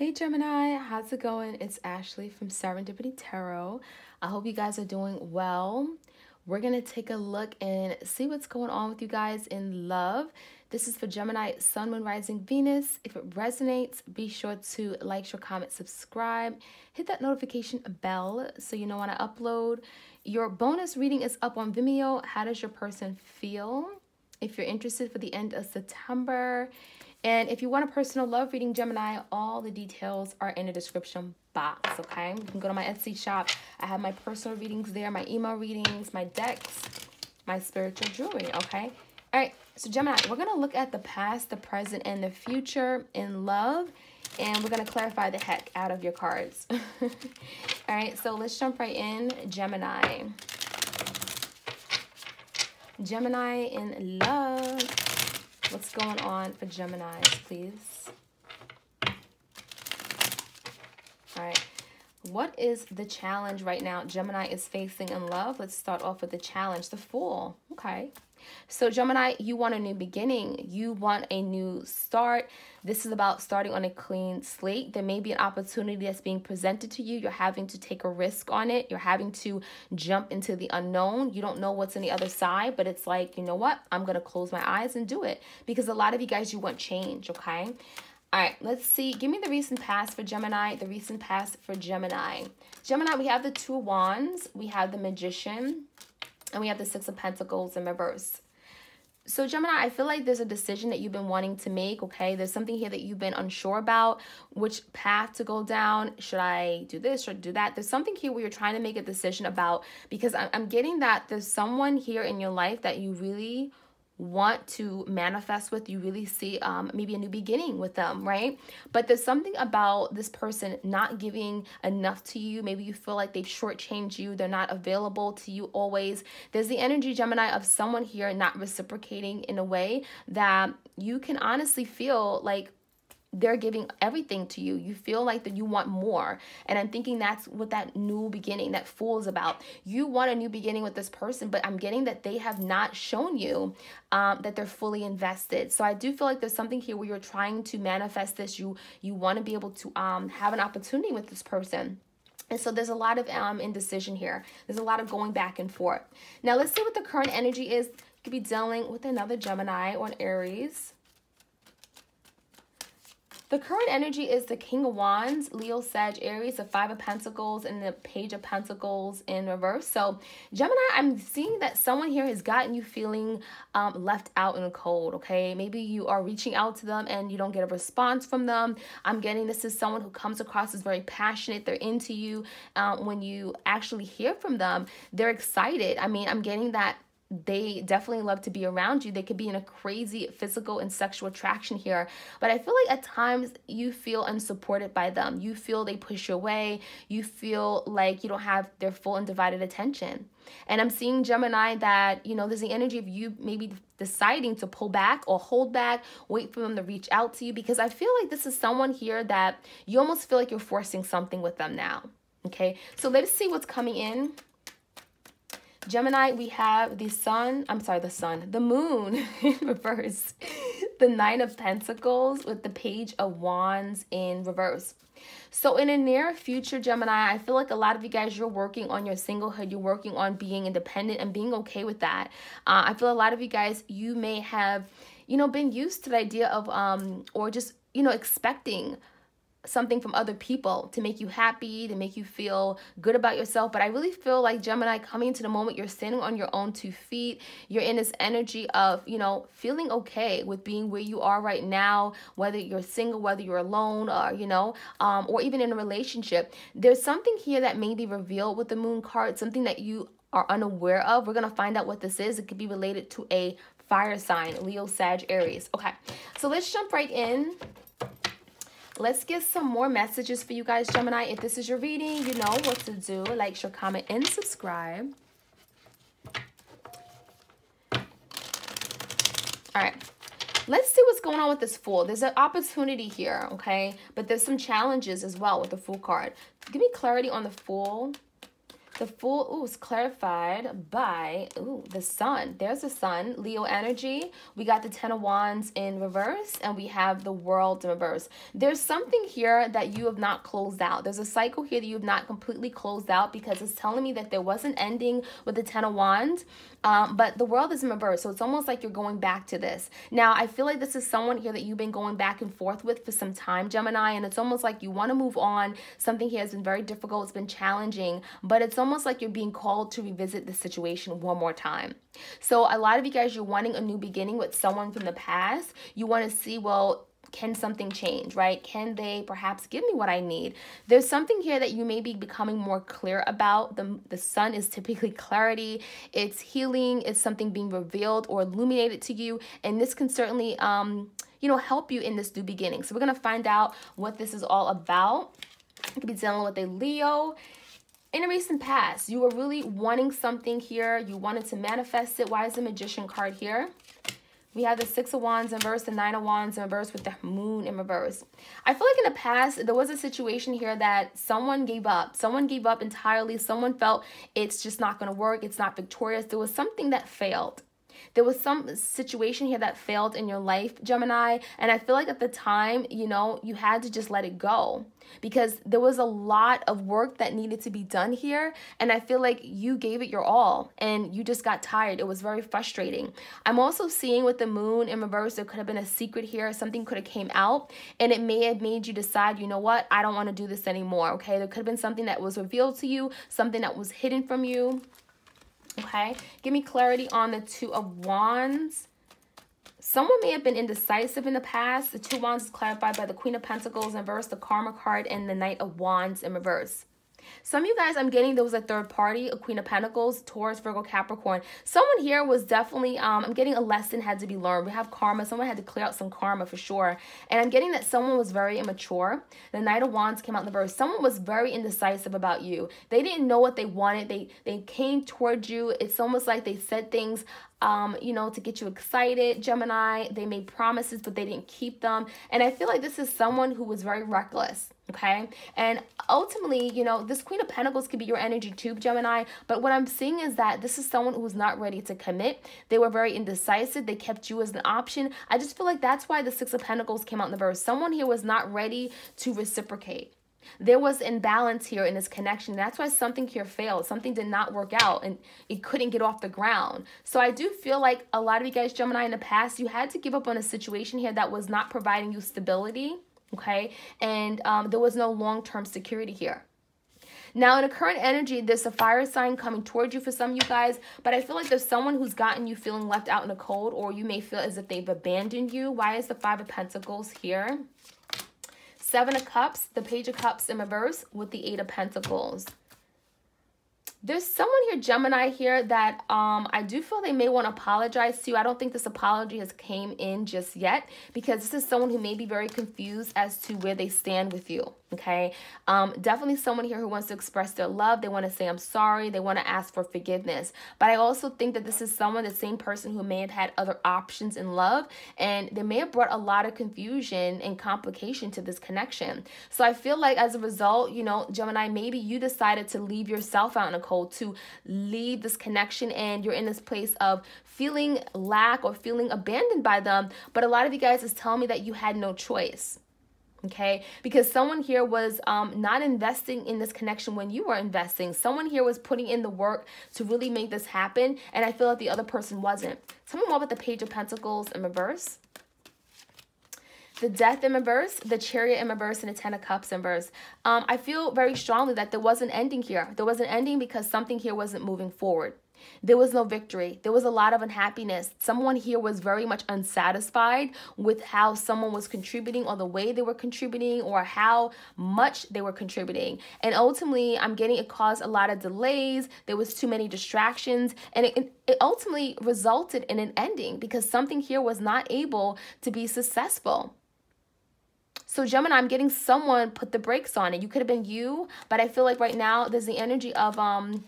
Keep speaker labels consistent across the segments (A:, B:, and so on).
A: Hey Gemini, how's it going? It's Ashley from Serendipity Tarot. I hope you guys are doing well. We're going to take a look and see what's going on with you guys in love. This is for Gemini, Sun, Moon, Rising, Venus. If it resonates, be sure to like, share, comment, subscribe. Hit that notification bell so you know when I upload. Your bonus reading is up on Vimeo. How does your person feel? If you're interested for the end of September, and if you want a personal love reading, Gemini, all the details are in the description box, okay? You can go to my Etsy shop. I have my personal readings there, my email readings, my decks, my spiritual jewelry, okay? All right, so Gemini, we're going to look at the past, the present, and the future in love. And we're going to clarify the heck out of your cards. all right, so let's jump right in. Gemini. Gemini in love. What's going on for Geminis, please? All right. What is the challenge right now Gemini is facing in love? Let's start off with the challenge, the Fool. Okay. So Gemini, you want a new beginning. You want a new start. This is about starting on a clean slate. There may be an opportunity that's being presented to you. You're having to take a risk on it. You're having to jump into the unknown. You don't know what's on the other side, but it's like, you know what? I'm going to close my eyes and do it because a lot of you guys, you want change, okay? All right, let's see. Give me the recent past for Gemini, the recent past for Gemini. Gemini, we have the two wands, we have the magician, and we have the Six of Pentacles in reverse. So Gemini, I feel like there's a decision that you've been wanting to make, okay? There's something here that you've been unsure about, which path to go down. Should I do this? Should I do that? There's something here where you're trying to make a decision about because I'm getting that there's someone here in your life that you really want to manifest with, you really see um, maybe a new beginning with them, right? But there's something about this person not giving enough to you. Maybe you feel like they've shortchanged you, they're not available to you always. There's the energy, Gemini, of someone here not reciprocating in a way that you can honestly feel like they're giving everything to you. You feel like that you want more. And I'm thinking that's what that new beginning, that fool is about. You want a new beginning with this person, but I'm getting that they have not shown you um, that they're fully invested. So I do feel like there's something here where you're trying to manifest this. You you want to be able to um, have an opportunity with this person. And so there's a lot of um, indecision here. There's a lot of going back and forth. Now let's see what the current energy is. You could be dealing with another Gemini or an Aries. The current energy is the King of Wands, Leo, Sag, Aries, the Five of Pentacles, and the Page of Pentacles in reverse. So, Gemini, I'm seeing that someone here has gotten you feeling um, left out in the cold, okay? Maybe you are reaching out to them and you don't get a response from them. I'm getting this is someone who comes across as very passionate. They're into you. Um, when you actually hear from them, they're excited. I mean, I'm getting that they definitely love to be around you. They could be in a crazy physical and sexual attraction here. But I feel like at times you feel unsupported by them. You feel they push you away. You feel like you don't have their full and divided attention. And I'm seeing Gemini that, you know, there's the energy of you maybe deciding to pull back or hold back, wait for them to reach out to you because I feel like this is someone here that you almost feel like you're forcing something with them now. Okay, so let's see what's coming in Gemini, we have the sun, I'm sorry, the sun, the moon in reverse, the nine of pentacles with the page of wands in reverse. So in the near future, Gemini, I feel like a lot of you guys, you're working on your singlehood. You're working on being independent and being okay with that. Uh, I feel a lot of you guys, you may have, you know, been used to the idea of, um, or just, you know, expecting something from other people to make you happy, to make you feel good about yourself. But I really feel like Gemini coming to the moment you're standing on your own two feet, you're in this energy of, you know, feeling okay with being where you are right now, whether you're single, whether you're alone, or, you know, um, or even in a relationship. There's something here that may be revealed with the moon card, something that you are unaware of. We're going to find out what this is. It could be related to a fire sign, Leo, Sag, Aries. Okay, so let's jump right in let's get some more messages for you guys, Gemini. If this is your reading, you know what to do. Like, share, comment, and subscribe. All right. Let's see what's going on with this Fool. There's an opportunity here, okay? But there's some challenges as well with the Fool card. Give me clarity on the Fool. The Fool ooh, was clarified by ooh, the Sun. There's the Sun, Leo energy. We got the Ten of Wands in reverse, and we have the World in reverse. There's something here that you have not closed out. There's a cycle here that you have not completely closed out because it's telling me that there was an ending with the Ten of Wands, um, but the world is in reverse. So it's almost like you're going back to this. Now, I feel like this is someone here that you've been going back and forth with for some time, Gemini, and it's almost like you want to move on. Something here has been very difficult. It's been challenging, but it's almost almost like you're being called to revisit the situation one more time. So a lot of you guys, you're wanting a new beginning with someone from the past. You want to see, well, can something change, right? Can they perhaps give me what I need? There's something here that you may be becoming more clear about. The, the sun is typically clarity, it's healing, it's something being revealed or illuminated to you. And this can certainly, um, you know, help you in this new beginning. So we're going to find out what this is all about. Could be dealing with a Leo, in a recent past, you were really wanting something here. You wanted to manifest it. Why is the Magician card here? We have the Six of Wands in reverse, the Nine of Wands in reverse with the Moon in reverse. I feel like in the past, there was a situation here that someone gave up. Someone gave up entirely. Someone felt it's just not going to work. It's not victorious. There was something that failed there was some situation here that failed in your life, Gemini, and I feel like at the time, you know, you had to just let it go because there was a lot of work that needed to be done here and I feel like you gave it your all and you just got tired. It was very frustrating. I'm also seeing with the moon in reverse there could have been a secret here, something could have came out and it may have made you decide, you know what? I don't want to do this anymore, okay? There could have been something that was revealed to you, something that was hidden from you. Okay, give me clarity on the Two of Wands. Someone may have been indecisive in the past. The Two Wands is clarified by the Queen of Pentacles in reverse, the Karma card, and the Knight of Wands in reverse. Some of you guys, I'm getting there was a third party, a Queen of Pentacles, Taurus, Virgo, Capricorn. Someone here was definitely, um, I'm getting a lesson had to be learned. We have karma. Someone had to clear out some karma for sure. And I'm getting that someone was very immature. The Knight of Wands came out in the verse. Someone was very indecisive about you. They didn't know what they wanted. They, they came towards you. It's almost like they said things um, you know, to get you excited, Gemini. They made promises, but they didn't keep them. And I feel like this is someone who was very reckless okay? And ultimately you know this queen of pentacles could be your energy too gemini. But what i'm seeing is that this is someone who's not ready to commit. They were very indecisive. They kept you as an option. I just feel like that's why the six of pentacles came out in the verse. Someone here was not ready to reciprocate there was imbalance here in this connection. That's why something here failed. Something did not work out and it couldn't get off the ground. So I do feel like a lot of you guys, Gemini, in the past, you had to give up on a situation here that was not providing you stability. Okay. And um, there was no long term security here. Now, in a current energy, there's a fire sign coming towards you for some of you guys, but I feel like there's someone who's gotten you feeling left out in the cold, or you may feel as if they've abandoned you. Why is the Five of Pentacles here? Seven of Cups, the Page of Cups in reverse with the Eight of Pentacles. There's someone here, Gemini here, that um, I do feel they may want to apologize to. You. I don't think this apology has came in just yet because this is someone who may be very confused as to where they stand with you okay um definitely someone here who wants to express their love they want to say i'm sorry they want to ask for forgiveness but i also think that this is someone the same person who may have had other options in love and they may have brought a lot of confusion and complication to this connection so i feel like as a result you know gemini maybe you decided to leave yourself out in the to leave this connection and you're in this place of feeling lack or feeling abandoned by them. But a lot of you guys is telling me that you had no choice okay? Because someone here was um, not investing in this connection when you were investing. Someone here was putting in the work to really make this happen and i feel like the other person wasn't. Tell me more about the page of pentacles in reverse the death in reverse, the chariot in reverse, and the ten of cups in reverse. Um, I feel very strongly that there was an ending here. There was an ending because something here wasn't moving forward. There was no victory. There was a lot of unhappiness. Someone here was very much unsatisfied with how someone was contributing or the way they were contributing or how much they were contributing. And ultimately, I'm getting it caused a lot of delays. There was too many distractions and it, it ultimately resulted in an ending because something here was not able to be successful. So Gemini, I'm getting someone put the brakes on it. You could have been you, but I feel like right now there's the energy of um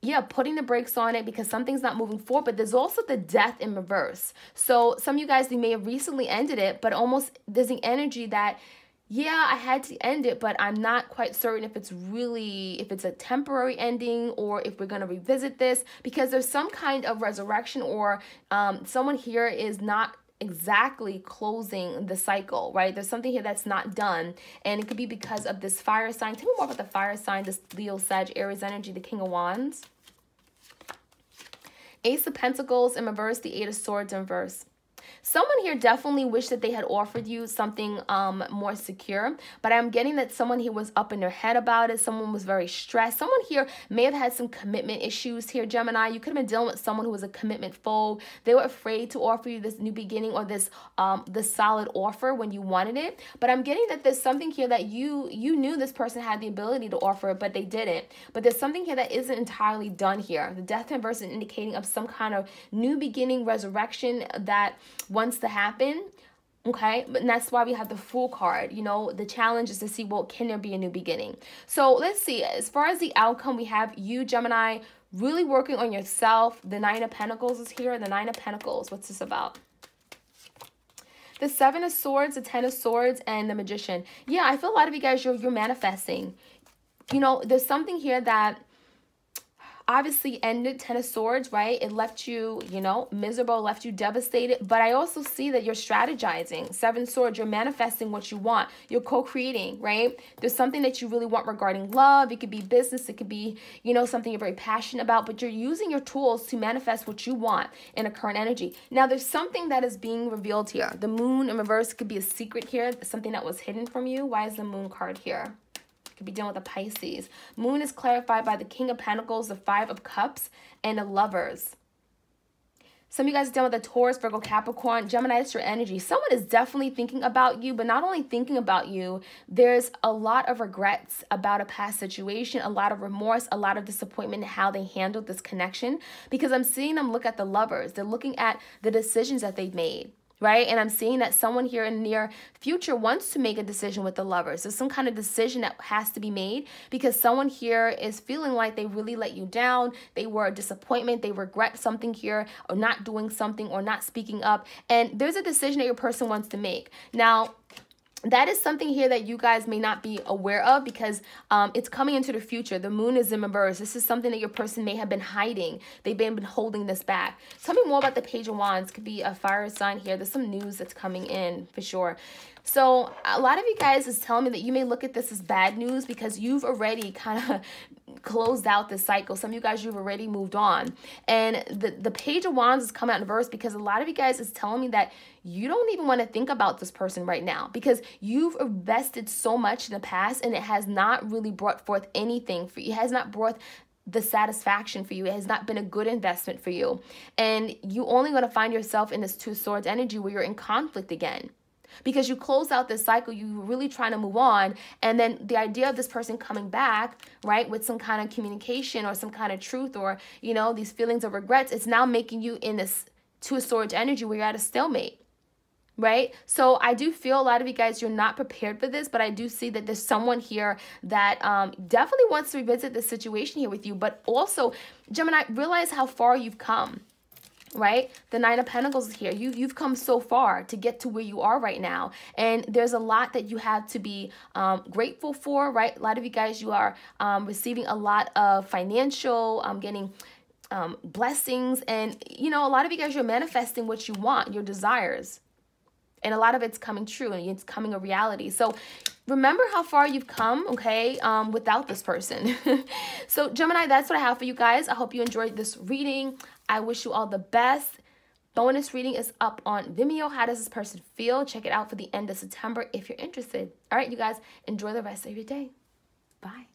A: yeah, putting the brakes on it because something's not moving forward, but there's also the death in reverse. So some of you guys, they may have recently ended it, but almost there's the energy that yeah, I had to end it, but I'm not quite certain if it's really if it's a temporary ending or if we're gonna revisit this because there's some kind of resurrection or um, someone here is not exactly closing the cycle, right? There's something here that's not done, and it could be because of this fire sign. Tell me more about the fire sign, this Leo, Sag, Aries energy, the King of Wands. Ace of Pentacles in reverse, the Eight of Swords in reverse. Someone here definitely wished that they had offered you something um, more secure, but I'm getting that someone here was up in their head about it. Someone was very stressed. Someone here may have had some commitment issues here, Gemini. You could have been dealing with someone who was a commitment phobe. They were afraid to offer you this new beginning or this um, this solid offer when you wanted it. But I'm getting that there's something here that you you knew this person had the ability to offer but they didn't. But there's something here that isn't entirely done here. The death and verse is indicating of some kind of new beginning, resurrection that wants to happen okay? But that's why we have the Fool card you know? The challenge is to see well can there be a new beginning? So let's see. As far as the outcome we have you gemini really working on yourself. The nine of pentacles is here the nine of pentacles. What's this about? The seven of swords the ten of swords and the magician. Yeah i feel a lot of you guys you're, you're manifesting. You know there's something here that obviously ended Ten of Swords, right? It left you, you know, miserable, left you devastated. But I also see that you're strategizing. Seven Swords, you're manifesting what you want. You're co-creating, right? There's something that you really want regarding love. It could be business. It could be, you know, something you're very passionate about. But you're using your tools to manifest what you want in a current energy. Now, there's something that is being revealed here. The moon in reverse could be a secret here. Something that was hidden from you. Why is the moon card here? Could be dealing with the Pisces. Moon is clarified by the King of Pentacles, the Five of Cups, and the Lovers. Some of you guys are dealing with the Taurus, Virgo, Capricorn, Gemini, it's your energy. Someone is definitely thinking about you, but not only thinking about you, there's a lot of regrets about a past situation, a lot of remorse, a lot of disappointment in how they handled this connection. Because I'm seeing them look at the lovers. They're looking at the decisions that they've made right? And I'm seeing that someone here in near future wants to make a decision with the lovers. There's some kind of decision that has to be made because someone here is feeling like they really let you down. They were a disappointment. They regret something here or not doing something or not speaking up. And there's a decision that your person wants to make. Now, that is something here that you guys may not be aware of because um, it's coming into the future. The moon is in reverse. This is something that your person may have been hiding. They've been, holding this back. Tell me more about the Page of Wands. Could be a fire sign here. There's some news that's coming in for sure. So a lot of you guys is telling me that you may look at this as bad news because you've already kind of closed out this cycle. Some of you guys, you've already moved on. And the, the Page of Wands is coming out in verse because a lot of you guys is telling me that you don't even want to think about this person right now because you've invested so much in the past and it has not really brought forth anything for you. It has not brought the satisfaction for you. It has not been a good investment for you. And you only going to find yourself in this two swords energy where you're in conflict again because you close out this cycle you really trying to move on and then the idea of this person coming back right with some kind of communication or some kind of truth or you know these feelings of regrets it's now making you in this two swords energy where you're at a stalemate right? So I do feel a lot of you guys, you're not prepared for this, but I do see that there's someone here that um, definitely wants to revisit the situation here with you. But also, Gemini, realize how far you've come right the nine of pentacles is here you you've come so far to get to where you are right now and there's a lot that you have to be um, grateful for right a lot of you guys you are um, receiving a lot of financial um, getting um, blessings and you know a lot of you guys you're manifesting what you want your desires and a lot of it's coming true and it's coming a reality so remember how far you've come okay um, without this person so gemini that's what i have for you guys i hope you enjoyed this reading I wish you all the best. Bonus reading is up on Vimeo. How does this person feel? Check it out for the end of September if you're interested. All right, you guys, enjoy the rest of your day. Bye.